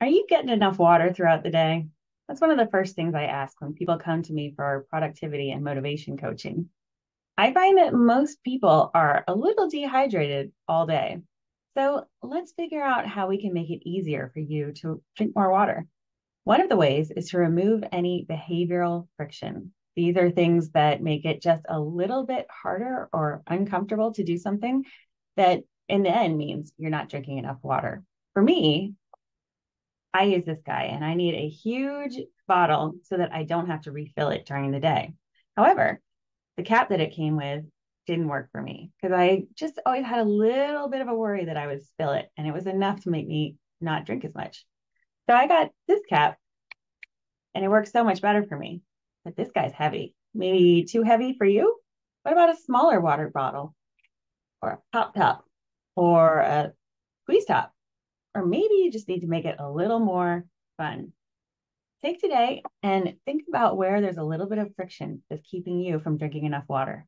Are you getting enough water throughout the day? That's one of the first things I ask when people come to me for productivity and motivation coaching. I find that most people are a little dehydrated all day. So let's figure out how we can make it easier for you to drink more water. One of the ways is to remove any behavioral friction. These are things that make it just a little bit harder or uncomfortable to do something that in the end means you're not drinking enough water. For me, I use this guy and I need a huge bottle so that I don't have to refill it during the day. However, the cap that it came with didn't work for me because I just always had a little bit of a worry that I would spill it and it was enough to make me not drink as much. So I got this cap and it works so much better for me. But this guy's heavy. Maybe too heavy for you? What about a smaller water bottle or a pop top or a squeeze top? Or maybe you just need to make it a little more fun. Take today and think about where there's a little bit of friction that's keeping you from drinking enough water.